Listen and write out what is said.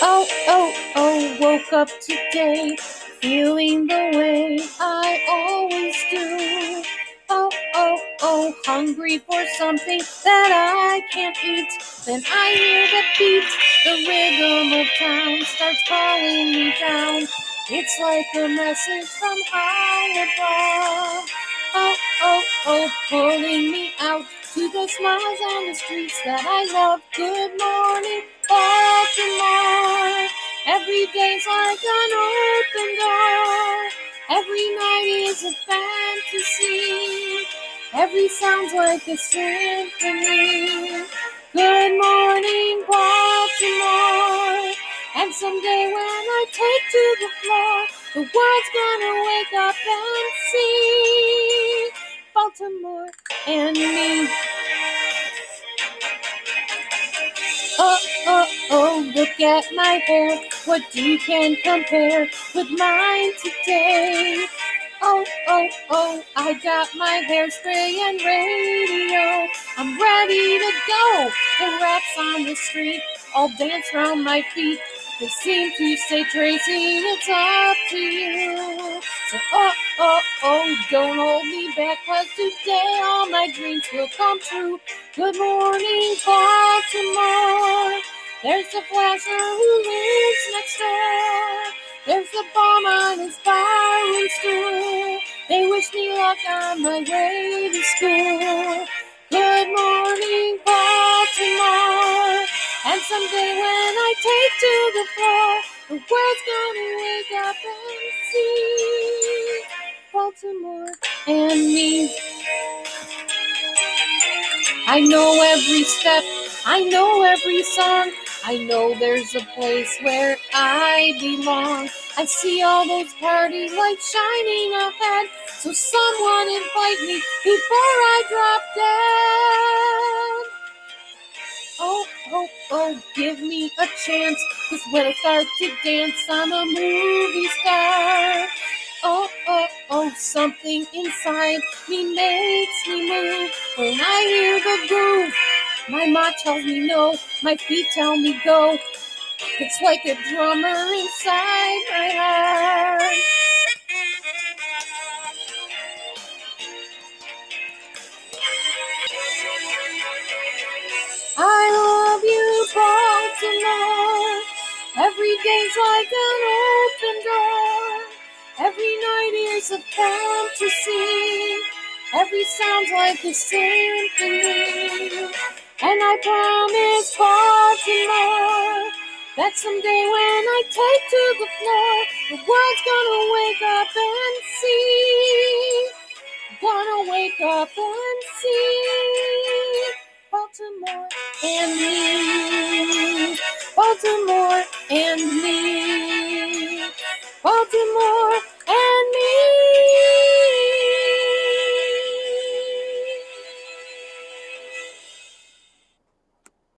Oh, oh, oh, woke up today feeling the way I always do. Oh, oh, oh, hungry for something that I can't eat. Then I hear the beat, the rhythm of town starts calling me down. It's like a message from high above. Oh, oh, oh, pulling me out to the smiles on the streets that I love. Good morning, Baltimore. Every day's like an open door. Every night is a fantasy. Every sound's like a symphony. Good morning, Baltimore. And someday when I take to the floor, the world's gonna wake up and see Baltimore and me. Look at my hair. What you can compare with mine today? Oh, oh, oh, I got my hairspray and radio. I'm ready to go. The rats on the street all dance round my feet. They seem to say, Tracy, it's up to you. So, oh, oh, oh, don't hold me back, cause today all my dreams will come true. Good morning, Baltimore. There's a flasher who lives next door. There's a bomb on his and stool. They wish me luck on my way to school. Good morning, Baltimore. And someday when I take to the floor, the world's gonna wake up and see Baltimore and me. I know every step, I know every song. I know there's a place where I belong. I see all those party lights shining ahead. So someone invite me before I drop dead. Oh, oh, oh, give me a chance. Cause when I start to dance, I'm a movie star. Oh, oh, oh, something inside me makes me move. When I hear the groove, my mind tells me no, my feet tell me go. It's like a drummer inside my heart. I love you, Baltimore. Every day's like an open door. Every night is a fantasy. Every sound's like a symphony. And I promise Baltimore that someday when I take to the floor, the world's gonna wake up and see. Gonna wake up and see Baltimore and me. Baltimore and me. Baltimore